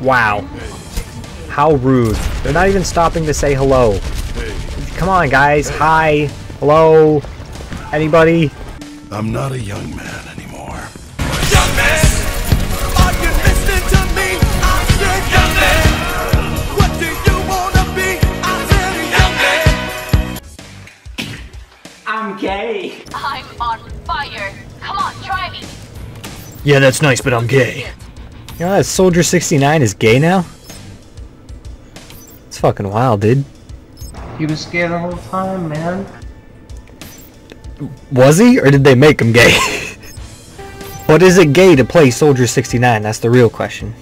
Wow. How rude. They're not even stopping to say hello. Come on, guys. Hi. Hello. Anybody? I'm not a young man anymore. Young man, are you listening to me? I said, young man, what do you wanna be? I said, young man. I'm gay. I'm on fire. Come on, try me. Yeah, that's nice, but I'm gay. You know that Soldier 69 is gay now? It's fucking wild, dude. He was gay the whole time, man. Was he, or did they make him gay? but is it gay to play Soldier 69? That's the real question.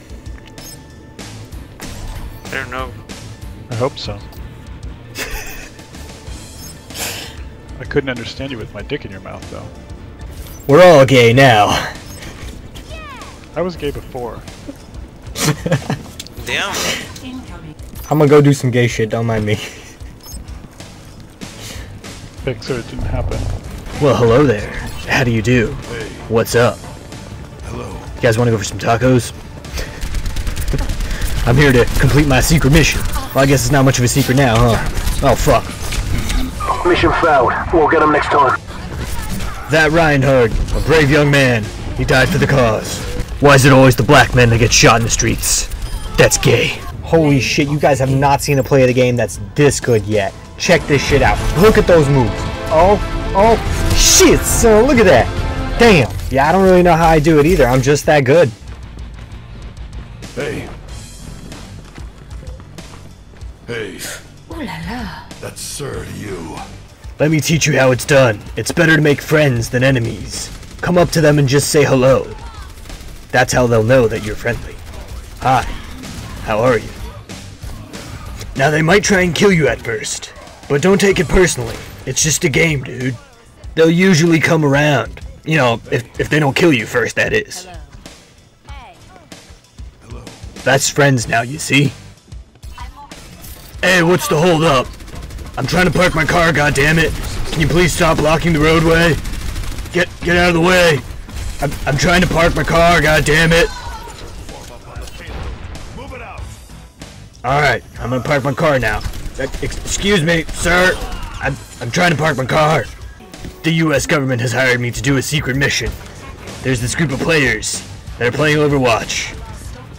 I don't know. I hope so. I couldn't understand you with my dick in your mouth, though. We're all gay now. I was gay before. Damn. I'm gonna go do some gay shit, don't mind me. Fix so it didn't happen. Well, hello there. How do you do? Hey, What's up? hello. You guys wanna go for some tacos? I'm here to complete my secret mission. Well, I guess it's not much of a secret now, huh? Oh, fuck. Mission failed. We'll get him next time. That Reinhardt, a brave young man. He died for the cause. Why is it always the black men that get shot in the streets? That's gay. Holy shit, you guys have not seen a play of the game that's this good yet. Check this shit out. Look at those moves. Oh, oh, shit, son, look at that. Damn. Yeah, I don't really know how I do it either. I'm just that good. Hey. Hey. Ooh la la. That's sir to you. Let me teach you how it's done. It's better to make friends than enemies. Come up to them and just say hello. That's how they'll know that you're friendly. Hi. How are you? Now they might try and kill you at first, but don't take it personally. It's just a game, dude. They'll usually come around. You know, if, if they don't kill you first, that is. Hello. That's friends now, you see? Hey, what's the hold up? I'm trying to park my car, goddammit. Can you please stop blocking the roadway? Get get out of the way. I'm, I'm trying to park my car, goddammit. Move it. Alright, I'm gonna park my car now. Uh, Excuse me, sir. I'm, I'm trying to park my car. The US government has hired me to do a secret mission. There's this group of players that are playing Overwatch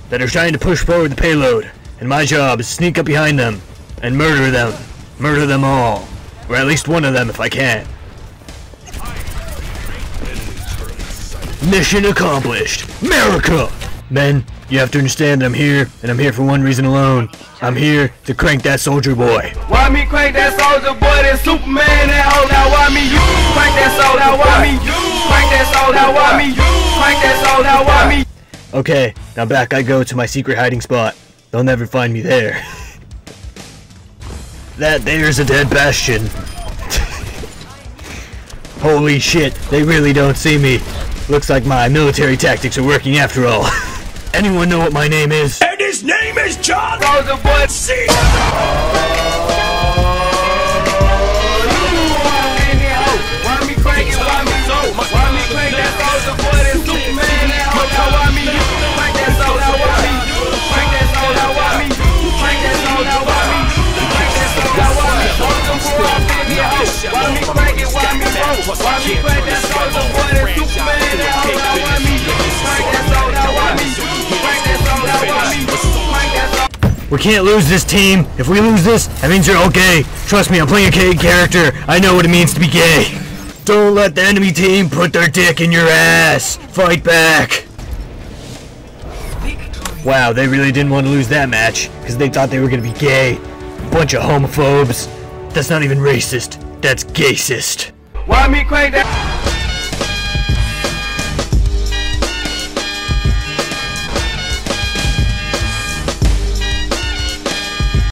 that are trying to push forward the payload, and my job is sneak up behind them and murder them. Murder them all. Or at least one of them if I can. Mission accomplished. America! Men, you have to understand that I'm here, and I'm here for one reason alone. I'm here to crank that soldier boy. Why me crank that soldier boy, that Superman, that hoe, now why me you? Crank that soldier, now why me you? Crank that soldier, now why me you? Crank that soldier, now why me Okay, now back I go to my secret hiding spot. They'll never find me there. that there's a dead bastion. Holy shit, they really don't see me. Looks like my military tactics are working after all. Anyone know what my name is? And his name is John Soldier boy, see Why me crank it, why me Why me crank that soldier We can't lose this team. If we lose this, that means you're all gay. Trust me, I'm playing a gay character. I know what it means to be gay. Don't let the enemy team put their dick in your ass. Fight back. Wow, they really didn't want to lose that match because they thought they were going to be gay. Bunch of homophobes. That's not even racist. That's gaycist. Why me that?